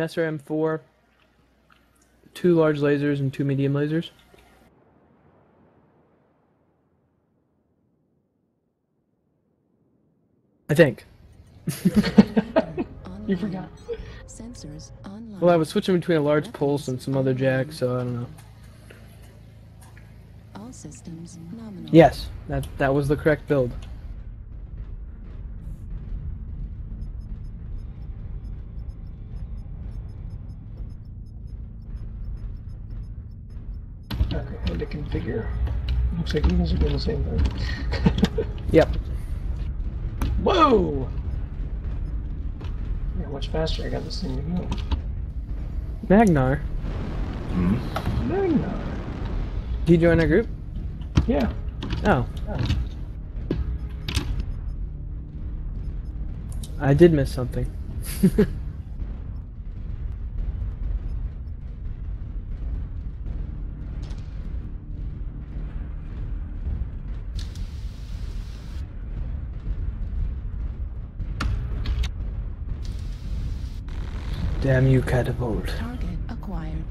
an SRM4, two large lasers, and two medium lasers. I think. You forgot. Sensors online. Well, I was switching between a large pulse and some other jack, so I don't know. All systems nominal. Yes, that that was the correct build. Okay, I had to configure. Looks like you guys are doing the same thing. Yep. Whoa! Yeah, much faster I got this thing to go. Magnarr, hmm? Magna. did you join our group? Yeah. Oh. I did miss something. Damn you, catapult. Target acquired.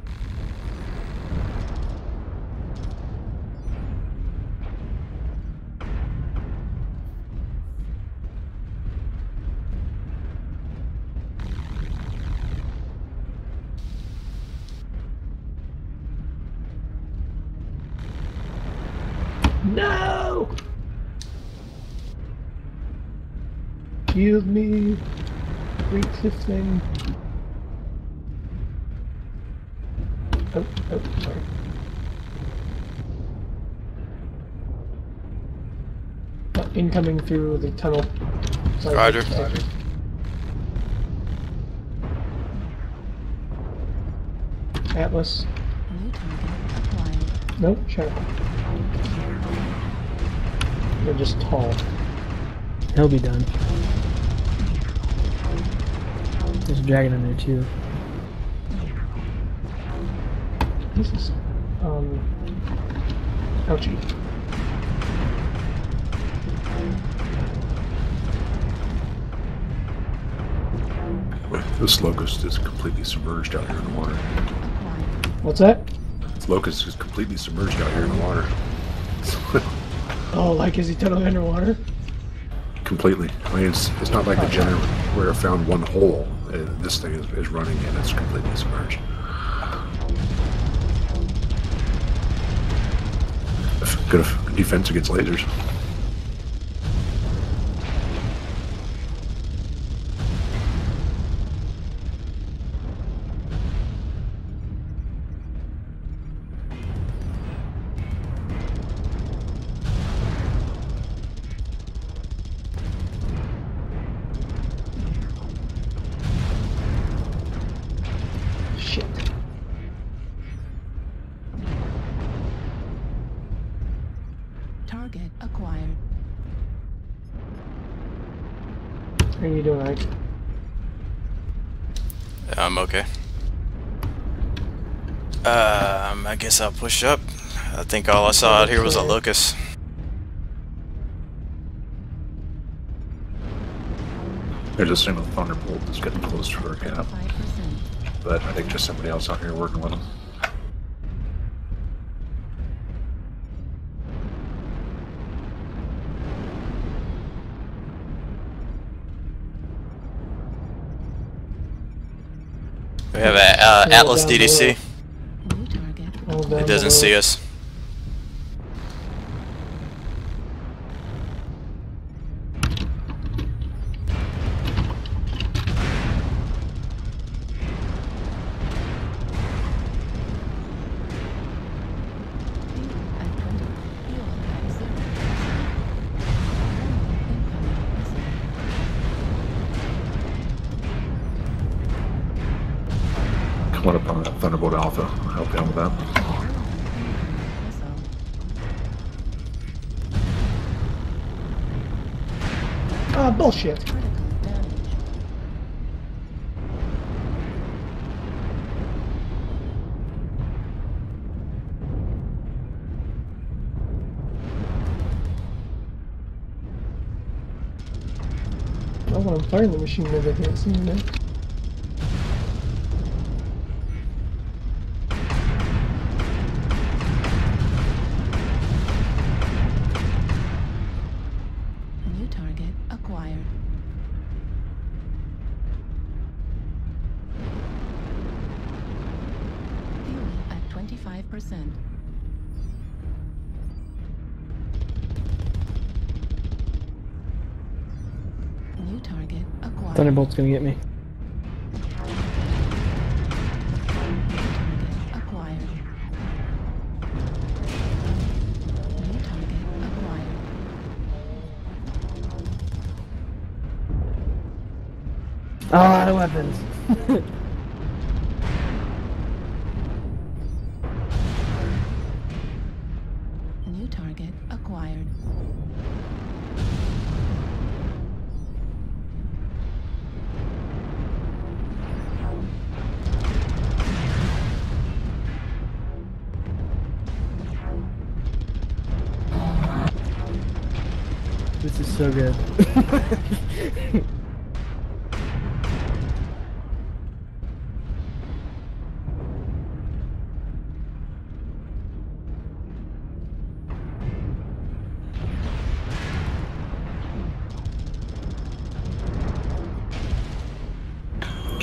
No! Heal me. Great cliff thing. Oh, oh, sorry. Uh, incoming through the tunnel. Sorry, Roger. sorry. Atlas. New. Nope, shut up. They're just tall. He'll be done. There's a dragon in there too. This is, um, ouchie. This locust is completely submerged out here in the water. What's that? This locust is completely submerged out here in the water. Oh, like is he totally underwater? completely. I mean, it's, it's not like the general where I found one hole. Uh, this thing is, is running and it's completely submerged. Good defense against lasers. Target acquired. How are you doing, Ike? I'm okay. Um, I guess I'll push up. I think all I saw out here was a locust. There's a single thunderbolt that's getting close to our camp, but I think just somebody else out here working with them. We have a uh, Atlas DDC. New target. All down It doesn't see us. Come on up on that Thunderbolt Alpha. I'll help you out with that. Ah, bullshit. Critical damage. Oh, when the machine, maybe I can't see acquired. Fuel at 25%. New target acquired. Thunderbolt's gonna get me. Ah, oh, lot of weapons. New target acquired. this is so good.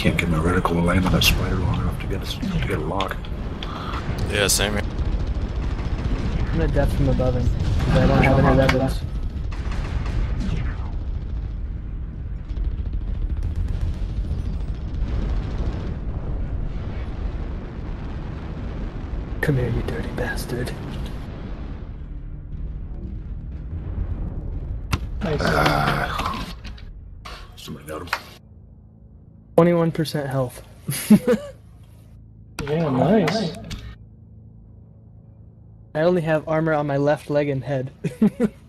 Can't get my reticle to land on that spider long enough to get it, to get it locked. Yeah, same here. I'm gonna death from above him. 'cause I don't have any weapons. Come here, you dirty bastard. Nice. Somebody got him. 21% health. Yeah, nice. I only have armor on my left leg and head.